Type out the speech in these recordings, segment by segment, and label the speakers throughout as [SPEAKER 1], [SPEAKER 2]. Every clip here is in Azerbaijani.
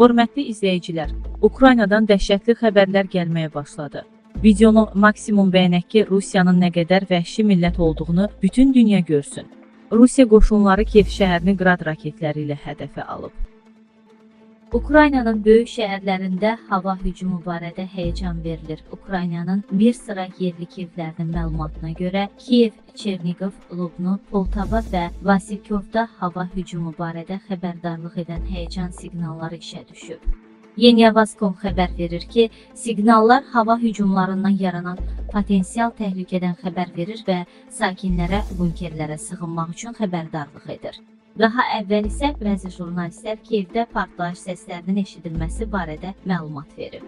[SPEAKER 1] Hörmətli izləyicilər, Ukraynadan dəhşətli xəbərlər gəlməyə başladı. Videonu maksimum bəyənək ki, Rusiyanın nə qədər vəhşi millət olduğunu bütün dünya görsün. Rusiya qoşunları Kiyev şəhərini qrad raketləri ilə hədəfə alıb.
[SPEAKER 2] Ukraynanın böyük şəhərlərində hava hücumu barədə həyəcan verilir. Ukraynanın bir sıra yerli kevlərinin məlumatına görə Kiyev, Çerniqov, Lubnu, Poltava və Vasilkovda hava hücumu barədə xəbərdarlıq edən həyəcan siqnalları işə düşüb. Yeniavazkom xəbər verir ki, siqnallar hava hücumlarından yaranan potensial təhlükədən xəbər verir və sakinlərə bunkerlərə sığınmaq üçün xəbərdarlıq edir. Daha əvvəl isə bəzi jurnalistlər Kiyevdə partlayış səslərinin eşidilməsi barədə məlumat verib.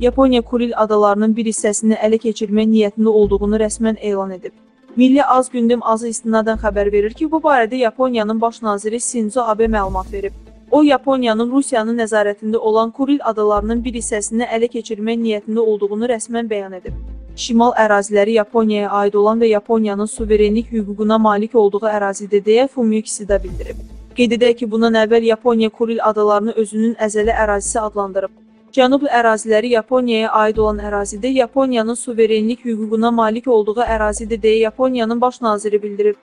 [SPEAKER 3] Yaponiya Kuril adalarının bir hissəsini ələ keçirmək niyyətində olduğunu rəsmən elan edib. Milli Az Gündəm Azı istinadən xəbər verir ki, bu barədə Yaponiyanın baş naziri Shinzo Abe məlumat verib. O, Yaponiyanın Rusiyanın nəzarətində olan Kuril adalarının bir hissəsini ələ keçirmək niyyətində olduğunu rəsmən bəyan edib. Şimal əraziləri Yaponiyaya aid olan və Yaponiyanın suverenlik hüququna malik olduğu ərazidir deyə Fumio Kishida bildirib. Qeyd edək ki, bundan əvvəl Yaponiya Kuril adalarını özünün əzəli ərazisi adlandırıb. Cənub əraziləri Yaponiyaya aid olan ərazidə Yaponiyanın suverenlik hüququna malik olduğu ərazidir deyə Yaponiyanın baş naziri bildirib.